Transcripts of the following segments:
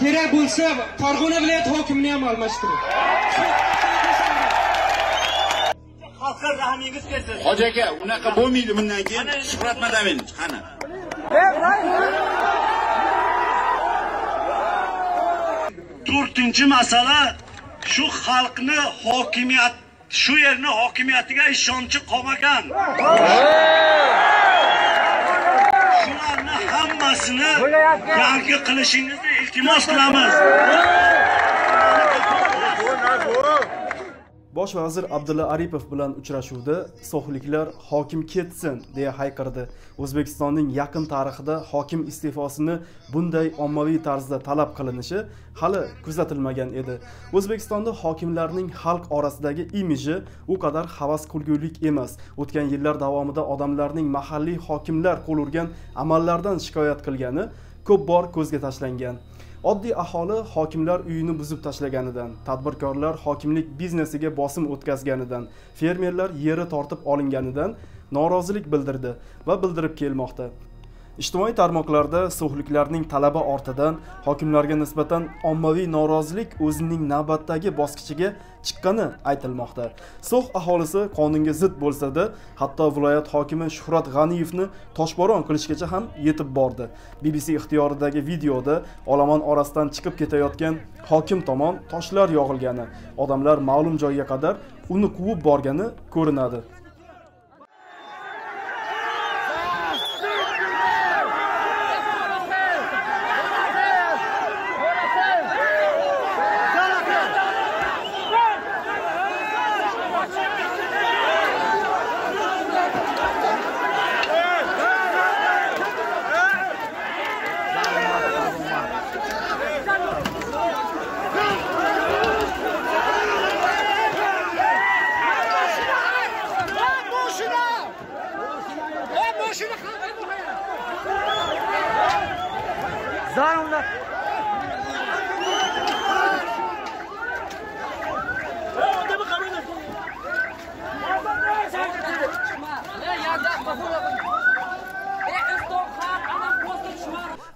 kerak bo'lsa farg'ona viloyati hokimini ham almashtiring. Xalqqa rahmingiz kelsin. Hoji aka unaqa bo'lmaydi bundan keyin. Shuhrat madaminich qani? To'rtinchi masala shu xalqni hokimiyat shu yerni hokimiyatiga ishonchi qolmagan. Shularni hammasini yangi qilishingizni iltimos qilamiz. Bosh vazir abdulla aripov bilan uchrashuvda so'xliklar hokim ketsin deya hayqirdi. O'zbekistonning yaqin tarixida hokim iste'fosini bunday ommaviy tarzda talab qilinishi hali kuzatilmagan edi. O'zbekistonda hokimlarning xalq orasidagi imiji u qadar havas qilgulik emas. O'tgan yillar davomida odamlarning mahalliy hokimlar qo'l urgan amallardan shikoyat qilgani ko'p bor ko'zga tashlangan. Oddiy aholi hokimlar uyini buzib tashlaganidan tadbirkorlar hokimlik biznesiga bosim o'tkazganidan fermerlar yeri tortib olinganidan norozilik bildirdi va bildirib kelmoqda. Ijtimoiy tarmoqlarda so'xliklarning talabi ortidan hokimlarga nisbatan ommaviy norozilik o'zining navbatdagi bosqichiga chiqqani aytilmoqda. So'x aholisi qonunga zid bo'lsa-da hatto viloyat hokimi shuhrat g'aniyevni toshbo'ron qilishgacha ham yetib bordi. Bbc ixtiyoridagi videoda olomon orasidan chiqib ketayotgan hokim tomon toshlar yog'ilgani odamlar ma'lum joyga qadar uni quvib borgani ko'rinadi. Zar onlar.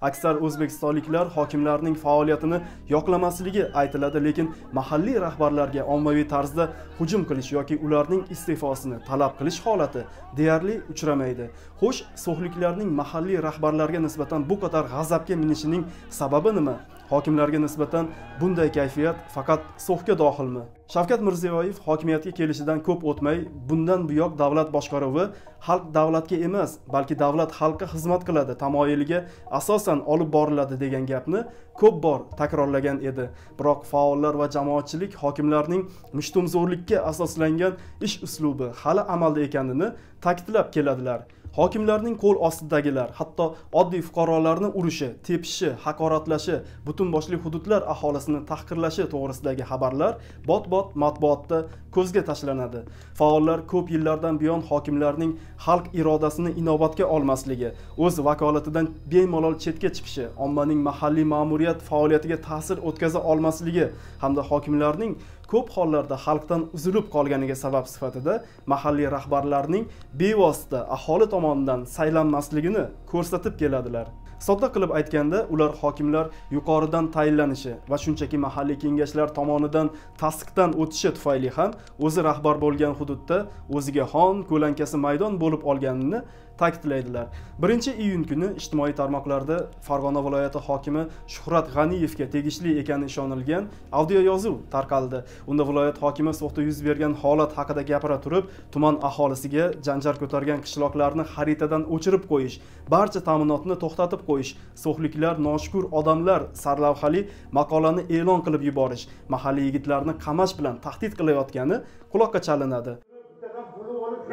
Aksar o'zbekistonliklar hokimlarning faoliyatini yoqlamasligi aytiladi lekin mahalliy rahbarlarga ommaviy tarzda hujum qilish yoki ularning iste'fosini talab qilish holati deyarli uchramaydi. Xo'sh so'xliklarning mahalliy rahbarlarga nisbatan bu qadar g'azabga minishining sababi nima? Hokimlarga nisbatan bunday kayfiyat faqat so'xga dohilmi? Shavkat mirziyoyev hokimiyatga kelishidan ko'p o'tmay bundan buyoq davlat boshqaruvi xalq davlatga emas balki davlat xalqqa xizmat qiladi tamoyiliga asosan olib boriladi degan gapni ko'p bor takrorlagan edi. Biroq faollar va jamoatchilik hokimlarning mushtumzo'rlikka asoslangan ish uslubi hali amalda ekanini ta'kidlab keladilar. Hokimlarning qo'l ostidagilar hatto oddiy fuqarolarni urishi tepishi haqoratlashi butun boshli hududlar aholisini tahqirlashi to'g'risidagi xabarlar bot bot matbuotda ko'zga tashlanadi. Faollar ko'p yillardan buyon hokimlarning xalq irodasini inobatga olmasligi o'z vakolatidan bemalol chetga chiqishi ommaning mahalliy ma'muriyat faoliyatiga ta'sir o'tkaza olmasligi hamda hokimlarning ko'p hollarda xalqdan uzilib qolganiga sabab sifatida mahalliy rahbarlarning bevosita aholi tomonidan saylanmasligini ko'rsatib keladilar. Sodda qilib aytganda ular hokimlar yuqoridan tayinlanishi va shunchaki mahalliy kengashlar tomonidan tasdiqdan o'tishi tufayli ham o'zi rahbar bo'lgan hududda o'ziga xon ko'lankasi maydon bo'lib olganini ta'kidlaydilar. Birinchi iyun kuni ijtimoiy tarmoqlarda farg'ona viloyati hokimi shuhrat g'aniyevga tegishli ekani ishonilgan audio yozuv tarqaldi. Unda viloyat hokimi so'xda yuz bergan holat haqida gapira turib tuman aholisiga janjal ko'targan qishloqlarni xaritadan o'chirib qo'yish barcha ta'minotni to'xtatib qo'yish so'xliklar noshukur odamlar sarlavhali maqolani e'lon qilib yuborish mahalliy yigitlarni qamash bilan tahdid qilayotgani quloqqa chalinadi.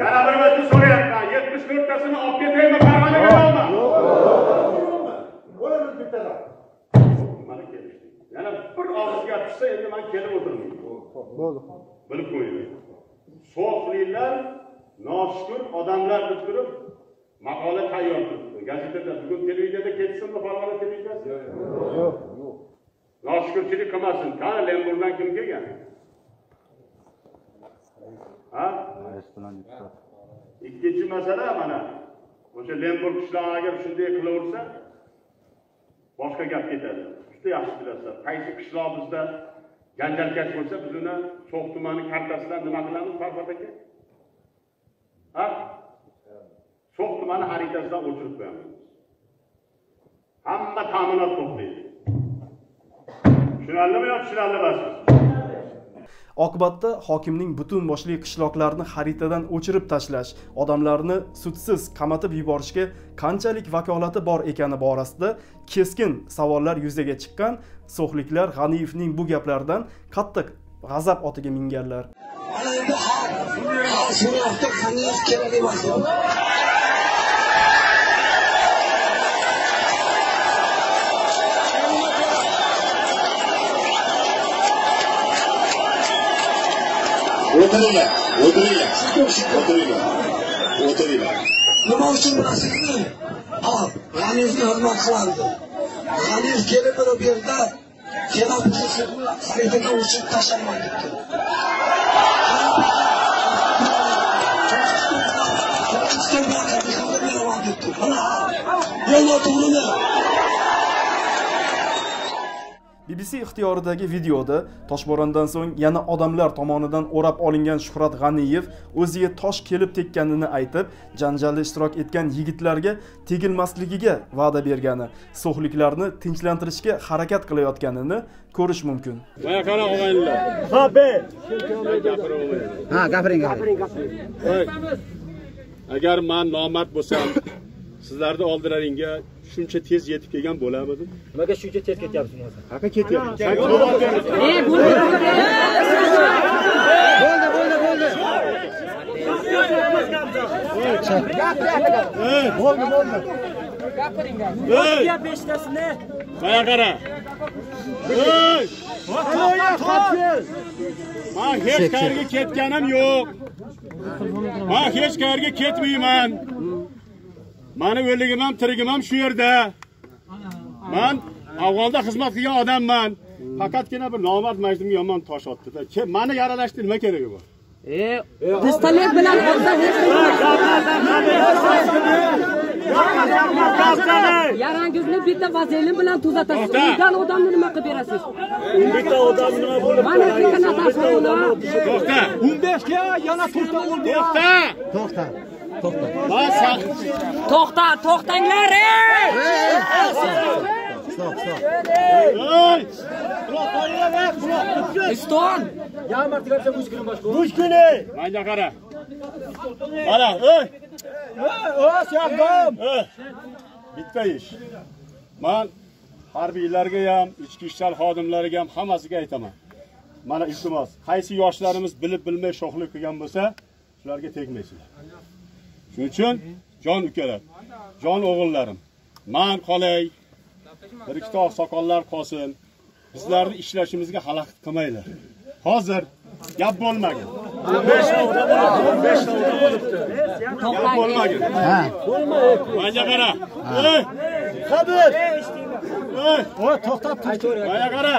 Yana bir marta so'rayapman. Yetmish to'rttasini olib ketaymi farg'onaga olma. Bo'ladi bittalar. Mana kelishdik yana bir og'iz gap chiqsa endi man kelib o'tirmayman. Bo'ldi. Bilib qo'yinglar so'xliklar noshukur odamlar deb turib maqola tayyor turibdi gazetada bugun televizorda ketsinmi farg'ona televizorasi yo'q yo'q. Noshukurchilik qilmasin. Qani lemburdan kim kelgan? Ha ikkinchi masala mana o'sha lembur qishlog'i agar shunday qilaversa boshqa gap ketadi. Juda yaxshi bilasizlar. Qaysi qishloq bizda janjalkash bo'lsa biz uni so'x tumani kartasidan nima qilamiz farhod aka ha? So'x tumani xaritasidan o'chirib qo'yamiz. Hamma ta'minot to'xtaydi. Tushunarlimi yo tushunarli emasmi? Oqibatda hokimning butun boshli qishloqlarni xaritadan o'chirib tashlash odamlarni sudsiz qamatib yuborishga qanchalik vakolati bor ekani borasida keskin savollar yuzaga chiqqan so'xliklar g'aniyevning bu gaplaridan qattiq g'azab otiga minganlar. O'tiringlar, o'tiringlar, o'tiringlar, o'tiringlar. Nima uchun bilasizmi? hop g'aniyevga hurmat qilardi. G'aniyev kelib bir yerda kelib bizni xaritaga o'chirib tashlaman debdi. Tojikistonga. Mana, yo'l to'g'rimi? Bbc ixtiyoridagi videoda toshbo'rondan so'ng yana odamlar tomonidan o'rab olingan shuhrat g'aniyev o'ziga tosh kelib tekkanini aytib janjalda ishtirok etgan yigitlarga tegilmasligiga va'da bergani so'xliklarni tinchlantirishga harakat qilayotganini ko'rish mumkin. Mana qara og'aynilar? Ha, gapiring, gapiring. agar man nomard bo'lsam sizlarni oldilaringga shuncha tez yetib kelgan bo'larmidim Nimaga shuncha tez ketyapsiz hozir? haqqa ketyapman Bo'ldi, bo'ldi, bo'ldi. Bo'ldi, bo'ldi. mana qara. Man hech qayerga ketganim yo'q man hech qayerga ketmayman mani o'ligim ham tirigim ham shu yerda man afg'onda xizmat qilgan odamman faqatgina bir nomard majdimga yomon tosh otdida Ke- mani yaralashni nima keragi bor pistolet bilan yarangizni bitta vazelin bilan tuzatasiz To'xta. undan odamni nima qilib berasiz bitta odam nima bo'lib mana bitta nafar to'xta o'n beshga yana to'rtta o'ldi to'xta To'xta. To'xta. man sa- to'xta to'xtanglar ey Stop, stop. Ey! iston manga qara mana ey Ey! bitta ish man harbiylarga ham ichki ishlar xodimlariga ham hammasiga aytaman mana iltimos qaysi yoshlarimiz bilib bilmay sho'xlik qilgan bo'lsa shularga tegmaysizlar shuning uchun jon ukalar jon o'g'illarim man qolay bir ikkita oqsoqollar qolsin bizlarni ishlashimizga xalaqit qilmanglar. Hozir gap bo'lmagin. Gap bo'lmagin. Ha. manga qara. Ey O, to'xtab tur. manga qara.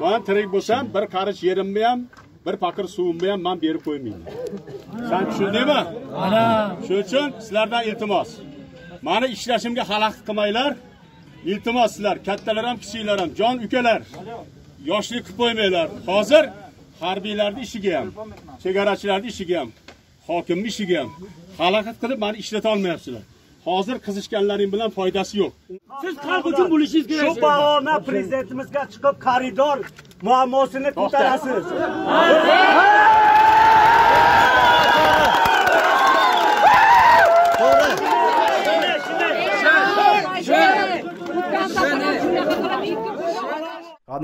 Man tirik bo'lsam bir qarich yerimni ham bir paqir suvimni ham man berib qo'ymayman. San tushundingmi? Shuning uchun sizlardan iltimos. Mani ishlashimga xalaqit qilmanglar. Iltimos sizlar kattalar ham kichiklar ham jon ukalar. Yoshlik qilib qo'ymanglar. Hozir harbiylarni ishiga ham chegarachilarni ishiga ham hokimni ishiga ham xalaqit qilib mani ishlata olmayapsizlar hozir qizishganlaring bilan foydasi yo'q. Shu bahona prezidentimizga chiqib koridor muammosini ko'tarasiz.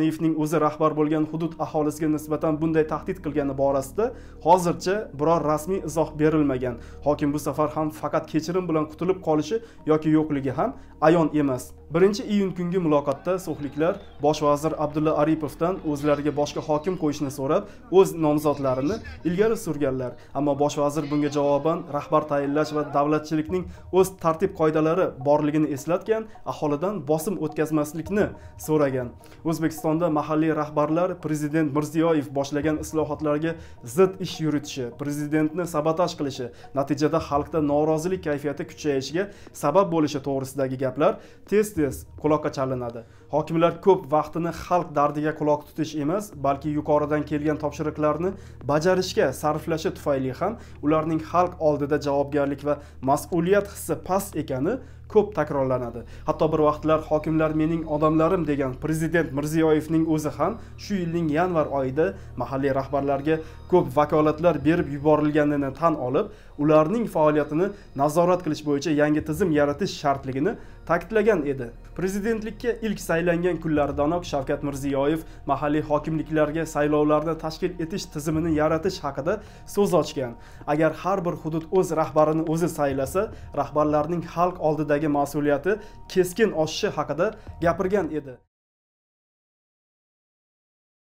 G'aniyevning o'zi rahbar bo'lgan hudud aholisiga nisbatan bunday tahdid qilgani borasida hozircha biror rasmiy izoh berilmagan. Hokim bu safar ham faqat kechirim bilan qutulib qolishi yoki yo'qligi ham ayon emas. Birinchi iyun kungi muloqotda so'xliklar bosh vazir abdulla aripovdan o'zlariga boshqa hokim qo'yishni so'rab o'z nomzodlarini ilgari surganlar. Ammo bosh vazir bunga javoban rahbar tayinlash va davlatchilikning o'z tartib qoidalari borligini eslatgan aholidan bosim o'tkazmaslikni so'ragan. O'zbekistonda mahalliy rahbarlar prezident mirziyoyev boshlagan islohotlarga zid ish yuritishi prezidentni sabotaj qilishi natijada xalqda norozilik kayfiyati kuchayishiga sabab bo'lishi to'g'risidagi gaplar tez tez tez quloqqa chalinadi. Hokimlar ko'p vaqtini xalq dardiga quloq tutish emas balki yuqoridan kelgan topshiriqlarni bajarishga sarflashi tufayli ham ularning xalq oldida javobgarlik va mas'uliyat hissi past ekani ko'p takrorlanadi. Hatto bir vaqtlar hokimlar mening odamlarim degan prezident mirziyoyevning o'zi ham shu yilning yanvar oyida mahalliy rahbarlarga ko'p vakolatlar berib yuborilganini tan olib ularning faoliyatini nazorat qilish bo'yicha yangi tizim yaratish shartligini ta'kidlagan edi. Prezidentlikka ilk saylangan kunlaridanoq shavkat mirziyoyev mahalliy hokimliklarga saylovlarni tashkil etish tizimini yaratish haqida so'z ochgan. Agar har bir hudud o'z rahbarini o'zi saylasa rahbarlarning xalq oldidagi mas'uliyati keskin oshishi haqida gapirgan edi.